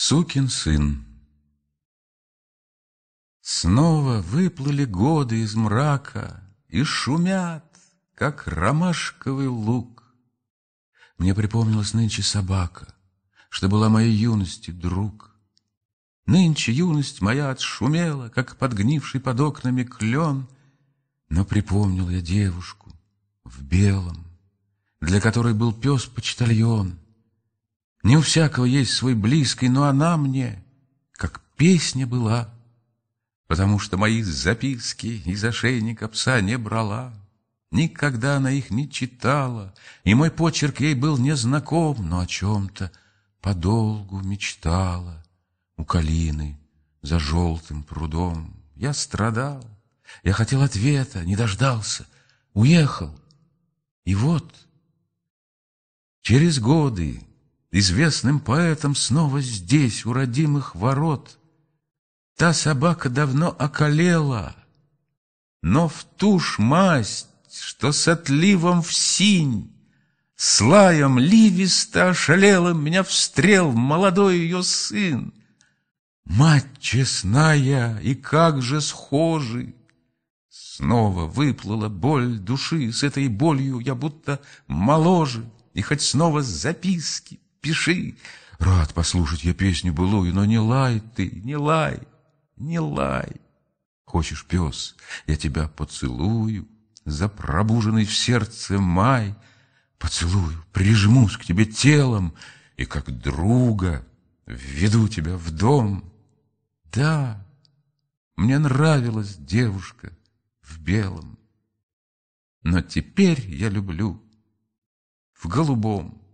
Сукин сын Снова выплыли годы из мрака И шумят, как ромашковый лук. Мне припомнилась нынче собака, Что была моей юности друг. Нынче юность моя отшумела, Как подгнивший под окнами клен, Но припомнил я девушку в белом, Для которой был пес-почтальон. Не у всякого есть свой близкий, но она мне, как песня была, Потому что мои записки из ошейника пса не брала. Никогда она их не читала, И мой почерк ей был незнаком, Но о чем-то подолгу мечтала. У калины за желтым прудом я страдал, Я хотел ответа, не дождался, Уехал, и вот Через годы известным поэтом Снова здесь, у родимых ворот, Та собака давно околела, Но в ту ж масть, что с отливом в синь, С лаем ливисто ошалелым Меня встрел молодой ее сын. Мать честная, и как же схожи! Снова выплыла боль души, С этой болью я будто моложе, И хоть снова записки пиши. Рад послушать я песню былую, Но не лай ты, не лай, не лай. Хочешь, пес, я тебя поцелую, За пробуженный в сердце май, Поцелую, прижмусь к тебе телом И как друга введу тебя в дом. Да, мне нравилась девушка в белом, Но теперь я люблю в голубом.